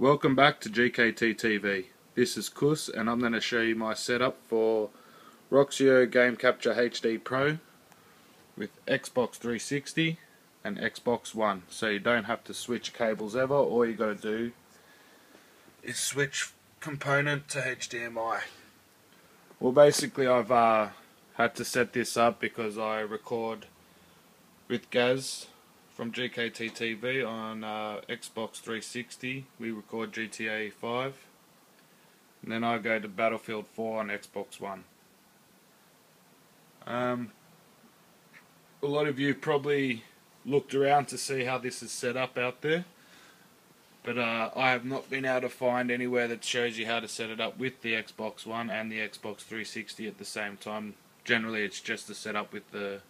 Welcome back to GKT TV. This is Kus and I'm going to show you my setup for Roxio Game Capture HD Pro with Xbox 360 and Xbox One. So you don't have to switch cables ever, all you got to do is switch component to HDMI. Well basically I've uh, had to set this up because I record with Gaz from GKT TV on uh, Xbox 360. We record GTA 5. And then I go to Battlefield 4 on Xbox One. Um, a lot of you probably looked around to see how this is set up out there. But uh, I have not been able to find anywhere that shows you how to set it up with the Xbox One and the Xbox 360 at the same time. Generally it's just the setup with the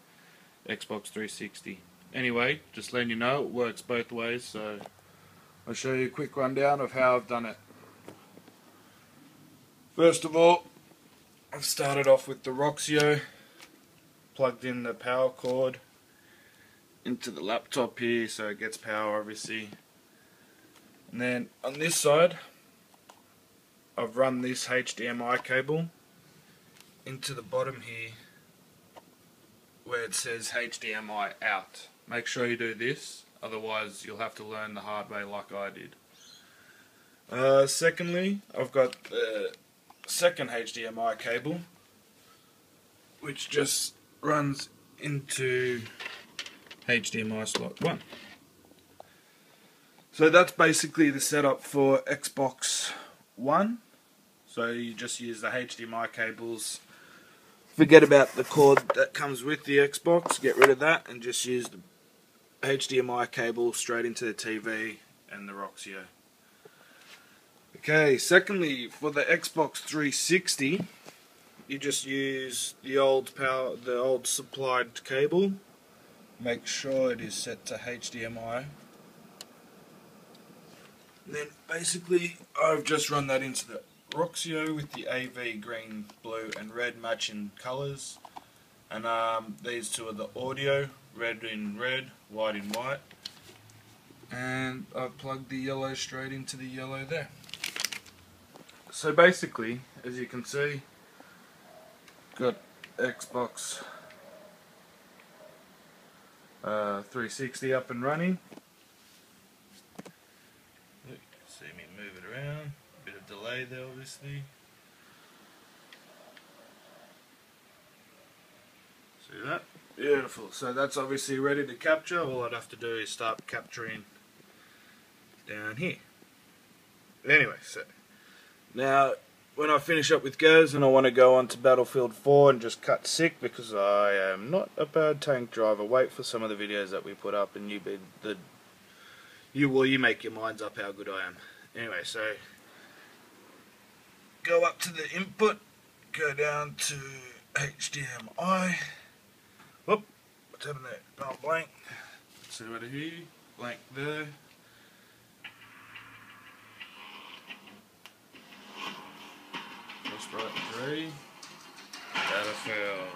Xbox 360 anyway, just letting you know it works both ways, so I'll show you a quick rundown of how I've done it. First of all, I've started off with the Roxio, plugged in the power cord into the laptop here so it gets power obviously. And then on this side, I've run this HDMI cable into the bottom here where it says HDMI out. Make sure you do this, otherwise you'll have to learn the hard way like I did. Uh, secondly, I've got the second HDMI cable, which just runs into HDMI slot 1. So that's basically the setup for Xbox One. So you just use the HDMI cables. Forget about the cord that comes with the Xbox, get rid of that and just use the HDMI cable straight into the TV and the Roxio. Okay, secondly, for the Xbox 360, you just use the old power, the old supplied cable. Make sure it is set to HDMI. And then basically, I've just run that into the Roxio with the AV green, blue, and red matching colours. And um, these two are the audio, red in red, white in white. And I've plugged the yellow straight into the yellow there. So basically, as you can see, got Xbox uh, 360 up and running. See me move it around. A bit of delay there, obviously. See that? Beautiful. So that's obviously ready to capture. All I'd have to do is start capturing down here. Anyway, so now when I finish up with Gaz and I want to go on to Battlefield 4 and just cut sick because I am not a bad tank driver. Wait for some of the videos that we put up and you be the you will you make your minds up how good I am. Anyway, so go up to the input, go down to HDMI. Whoop, there? Oh, blank. See right here, blank there. Just right three. Battlefield.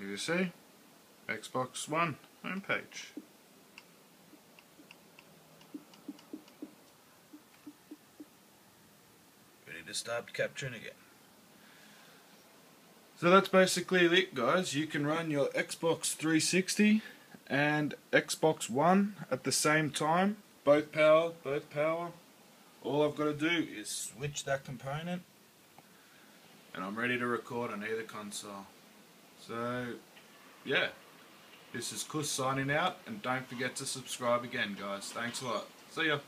you see, Xbox One homepage. Ready to start capturing again. So that's basically it guys. You can run your Xbox 360 and Xbox One at the same time. Both power, both power. All I've got to do is switch that component and I'm ready to record on either console. So, yeah. This is Kus signing out, and don't forget to subscribe again, guys. Thanks a lot. See ya.